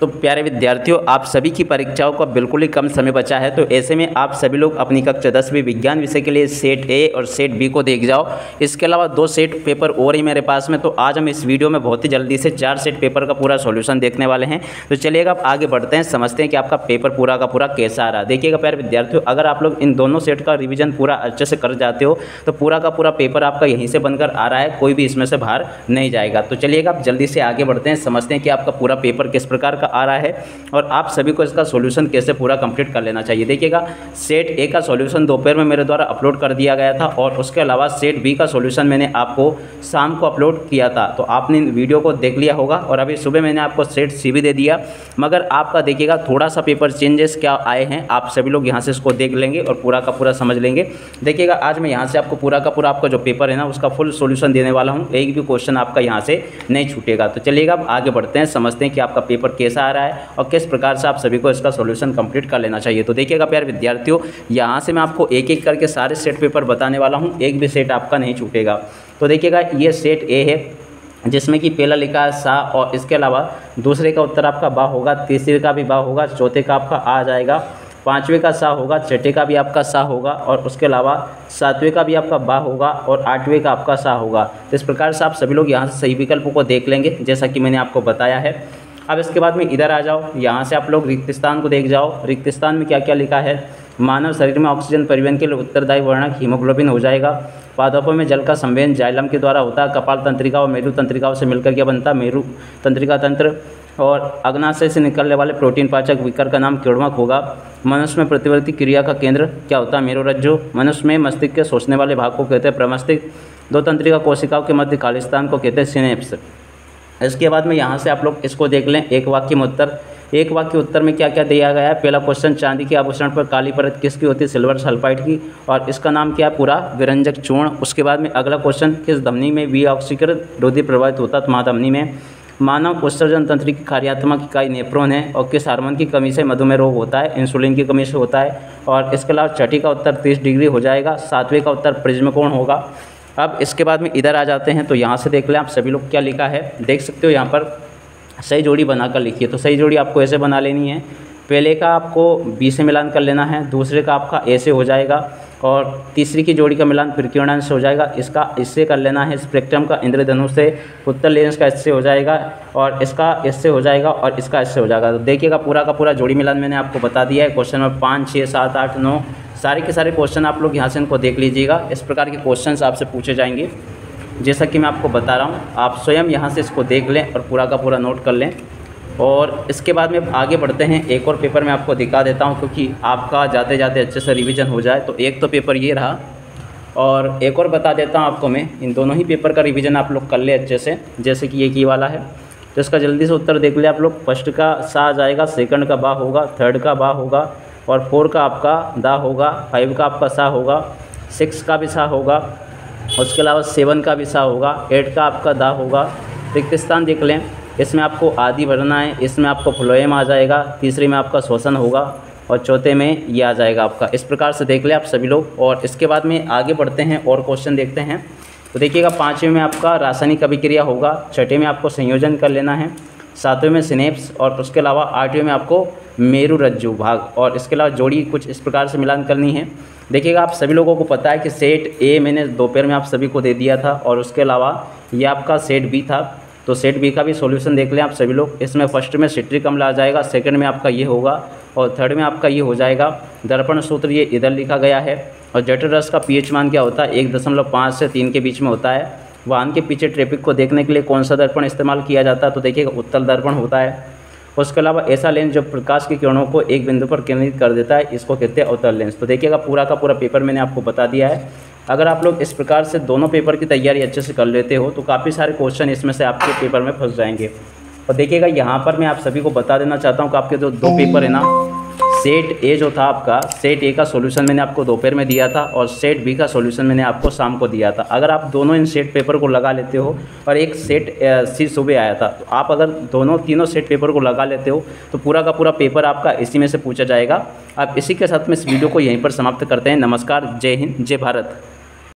तो प्यारे विद्यार्थियों, आप सभी की परीक्षाओं का बिल्कुल ही कम समय बचा है तो ऐसे में आप सभी लोग अपनी कक्षा दसवीं विज्ञान विषय के लिए सेट ए और सेट बी को देख जाओ। इसके अलावा दो सेट पेपर और ही मेरे पास में तो आज हम इस वीडियो में बहुत ही जल्दी से चार सेट पेपर का पूरा सोल्यूशन देखने वाले हैं। तो चलिएगा आप आगे बढ़ते हैं, समझते हैं कि आपका पेपर पूरा का पूरा कैसा आ रहा। है देखिएगा, प्यारे विद्यार्थियों, अगर आप लोग इन दोनों सेट का रिविजन पूरा अच्छे से कर जाते हो तो पूरा का पूरा पेपर आपका यहीं से बनकर आ रहा है, कोई भी इसमें से बाहर नहीं जाएगा। तो चलिएगा आप जल्दी से आगे बढ़ते हैं, समझते हैं कि आपका पूरा पेपर किस प्रकार का आ रहा है और आप सभी को इसका सॉल्यूशन कैसे पूरा कंप्लीट कर लेना चाहिए? देखिएगा सेट ए का सॉल्यूशन दोपहर में मेरे द्वारा अपलोड कर दिया गया था और उसके अलावा सेट बी का सोल्यूशन मैंने आपको शाम को अपलोड किया था। तो आपने वीडियो को देख लिया होगा और अभी सुबह मैंने आपको सेट सी भी दे दिया। मगर आपका देखिएगा थोड़ा सा पेपर चेंजेस क्या आए हैं, आप सभी लोग यहाँ से इसको देख लेंगे और पूरा का पूरा समझ लेंगे। देखिएगा, आज मैं यहाँ से आपको पूरा का पूरा आपका जो पेपर है ना, उसका फुल सोल्यूशन देने वाला हूँ। एक भी क्वेश्चन आपका यहाँ से नहीं छूटेगा। तो चलिएगा आगे बढ़ते हैं, समझते हैं कि आपका पेपर कैसा आ रहा है और किस प्रकार से आप सभी को इसका सोल्यूशन कंप्लीट कर लेना चाहिए। तो देखिएगा प्यार विद्यार्थियों, यहाँ से मैं आपको एक एक करके सारे सेट पेपर बताने वाला हूँ। एक भी सेट आपका नहीं छूटेगा। तो देखिएगा, ये सेट ए है, जिसमें कि पहला लिखा है सा और इसके अलावा दूसरे का उत्तर आपका बा होगा, तीसरे का भी बा होगा, चौथे का आपका आ जाएगा, पाँचवें का सा होगा, छठे का भी आपका सा होगा और उसके अलावा सातवें का भी आपका बा होगा और आठवें का आपका सा होगा। तो इस प्रकार से आप सभी लोग यहाँ से सही विकल्पों को देख लेंगे, जैसा कि मैंने आपको बताया है। अब इसके बाद में इधर आ जाओ, यहाँ से आप लोग रिक्त स्थान को देख जाओ। रिक्त स्थान में क्या क्या लिखा है? मानव शरीर में ऑक्सीजन परिवहन के लिए उत्तरदायी वर्णक हीमोग्लोबिन हो जाएगा। पादपों में जल का संवेदन जाइलम के द्वारा होता है। कपाल तंत्रिका और मेरु तंत्रिकाओं से मिलकर क्या बनता मेरु तंत्रिका तंत्र। और अग्नाशय से निकलने वाले प्रोटीन पाचक विकर का नाम किड़वक होगा। मनुष्य में प्रतिवर्ती क्रिया का केंद्र क्या होता है? मेरुरज्जु मनुष्य में मस्तिष्क के सोचने वाले भाग को कहते हैं प्रमस्तिष्क। दो तंत्रिका कोशिकाओं के मध्य खालिस्तान को कहते हैं सिनेप्स। इसके बाद में यहाँ से आप लोग इसको देख लें, एक वाक्य में उत्तर। एक वाक्य उत्तर में क्या क्या दिया गया है? पहला क्वेश्चन चांदी के आभूषण पर काली परत किसकी होती है? सिल्वर सल्फाइड की। और इसका नाम क्या है? पूरा विरंजक चूर्ण। उसके बाद में अगला क्वेश्चन किस धमनी में वी ऑक्सीकृत रोधी प्रभावित होता है? महाधमनी में मानव उत्सर्जन तंत्र की कार्यात्मक इकाई नेप्रोन है और किस हार्मोन की कमी से मधुमेह रोग होता है? इंसुलिन की कमी से होता है। और इसके अलावा छठी का उत्तर तीस डिग्री हो जाएगा। सातवें का उत्तर प्रिज्म कोण होगा? अब इसके बाद में इधर आ जाते हैं तो यहाँ से देख लें आप सभी लोग क्या लिखा है। देख सकते हो यहाँ पर सही जोड़ी बनाकर लिखिए। तो सही जोड़ी आपको ऐसे बना लेनी है। पहले का आपको बी से मिलान कर लेना है, दूसरे का आपका ए से हो जाएगा और तीसरी की जोड़ी का मिलान प्रकीर्णन से हो जाएगा। इसका इससे कर लेना है, स्पेक्ट्रम का इंद्रधनुष से, उत्तर लेंस का इससे हो जाएगा और इसका इससे हो जाएगा और इसका इससे हो जाएगा। तो देखिएगा पूरा का पूरा जोड़ी मिलान मैंने आपको बता दिया है। क्वेश्चन नंबर पाँच, छः, सात, आठ, नौ सारे के सारे क्वेश्चन आप लोग यहाँ से इनको देख लीजिएगा। इस प्रकार के क्वेश्चन आपसे पूछे जाएँगे। जैसा कि मैं आपको बता रहा हूँ, आप स्वयं यहाँ से इसको देख लें और पूरा का पूरा नोट कर लें। और इसके बाद में आगे बढ़ते हैं। एक और पेपर मैं आपको दिखा देता हूँ, क्योंकि आपका जाते जाते अच्छे से रिवीजन हो जाए तो एक तो पेपर ये रहा। और एक और बता देता हूँ आपको मैं, इन दोनों ही पेपर का रिवीजन आप लोग कर ले अच्छे से, जैसे कि ये की वाला है। तो इसका जल्दी से उत्तर देख ले आप लोग। फ़र्स्ट का सा जाएगा सेकंड का बा होगा थर्ड का बा होगा और फोर का आपका दा होगा, फाइव का आपका सा होगा, सिक्स का भी सा होगा, उसके अलावा सेवन का भी सा होगा, एट का आपका दा होगा। रिक्त स्थान देख लें, इसमें आपको आदि भरना है, इसमें आपको फ्लोएम आ जाएगा, तीसरे में आपका शोषण होगा और चौथे में ये आ जाएगा आपका। इस प्रकार से देख लें आप सभी लोग और इसके बाद में आगे बढ़ते हैं और क्वेश्चन देखते हैं। तो देखिएगा, पाँचवें में आपका रासायनिक अभिक्रिया होगा, छठे में आपको संयोजन कर लेना है। सातवें में स्नेप्स और उसके अलावा आठवें में आपको मेरु रज्जु भाग और इसके अलावा जोड़ी कुछ इस प्रकार से मिलान करनी है। देखिएगा, आप सभी लोगों को पता है कि सेट ए मैंने दोपहर में आप सभी को दे दिया था और उसके अलावा ये आपका सेट बी था। तो सेट बी का भी सॉल्यूशन देख लें आप सभी लोग। इसमें फ़र्स्ट में सिट्रिक अम्ल आ जाएगा, सेकंड में आपका ये होगा और थर्ड में आपका ये हो जाएगा। दर्पण सूत्र ये इधर लिखा गया है और जटर रस का पीएच मान क्या होता है? एक दशमलव पाँच से तीन के बीच में होता है। वाहन के पीछे ट्रैफ़िक को देखने के लिए कौन सा दर्पण इस्तेमाल किया जाता है? तो देखिएगा उत्तल दर्पण होता है। उसके अलावा ऐसा लेंस जो प्रकाश की किरणों को एक बिंदु पर केंद्रित कर देता है इसको कहते हैं अवतल लेंस तो देखिएगा पूरा का पूरा पेपर मैंने आपको बता दिया है। अगर आप लोग इस प्रकार से दोनों पेपर की तैयारी अच्छे से कर लेते हो तो काफ़ी सारे क्वेश्चन इसमें से आपके पेपर में फंस जाएँगे। और देखिएगा यहाँ पर मैं आप सभी को बता देना चाहता हूँ कि आपके जो दो पेपर है ना सेट ए जो था आपका सेट ए का सॉल्यूशन मैंने आपको दोपहर में दिया था और सेट बी का सॉल्यूशन मैंने आपको शाम को दिया था। अगर आप दोनों इन सेट पेपर को लगा लेते हो और एक सेट सी सुबह आया था तो आप अगर दोनों तीनों सेट पेपर को लगा लेते हो तो पूरा का पूरा पेपर आपका इसी में से पूछा जाएगा। आप इसी के साथ में इस वीडियो को यहीं पर समाप्त करते हैं। नमस्कार, जय हिंद, जय भारत।